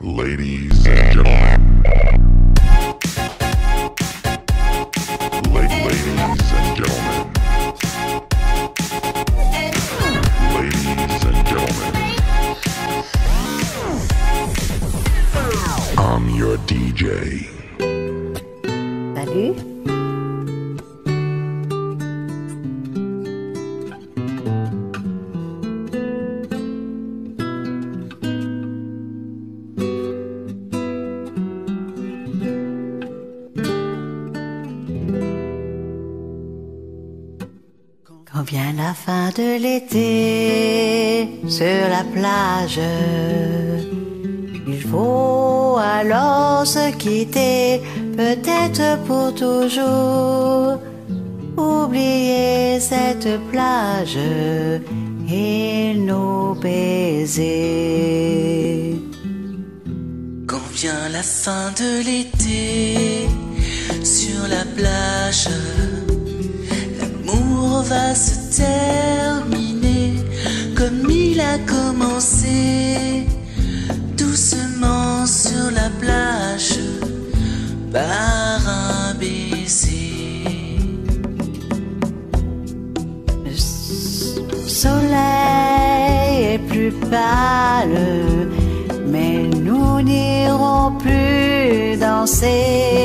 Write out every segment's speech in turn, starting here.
Ladies and gentlemen. La- ladies and gentlemen. Ladies and gentlemen. I'm your DJ. Salut. Quand vient la fin de l'été sur la plage, il faut alors se quitter, peut-être pour toujours. Oublier cette plage et nos baisers. Quand vient la fin de l'été, sur la plage, va se terminer comme il a commencé, doucement sur la plage, par un baiser. Le soleil est plus pâle, mais nous n'irons plus danser.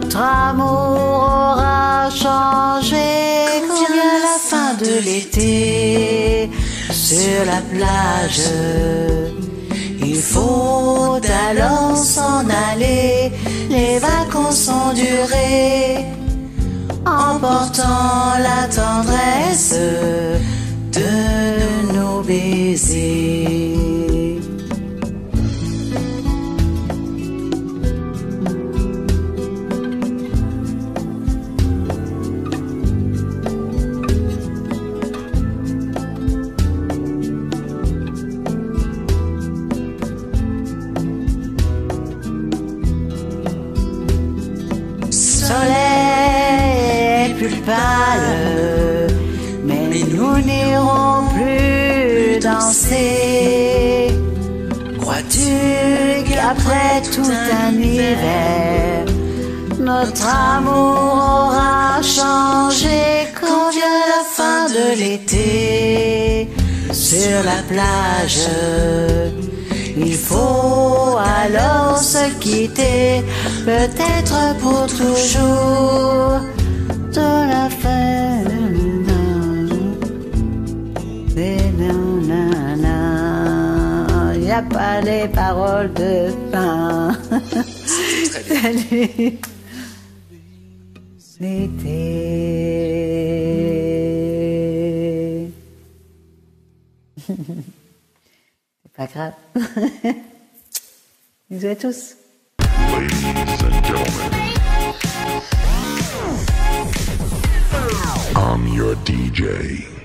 Notre amour aura changé. Quand vient la fin de l'été, sur la plage, il faut alors s'en aller. Les vacances sont durées, emportant la tendresse soleil est plus pâle, mais nous n'irons plus danser. Crois-tu qu'après tout un hiver, notre amour aura changé quand vient la fin de l'été? Sur la plage? Il faut alors se quitter, peut-être pour toujours. De la fin. Il n'y a pas les paroles de fin. Salut. L'été. C'est pas grave. Bisous à tous. Ladies and gentlemen. I'm your DJ.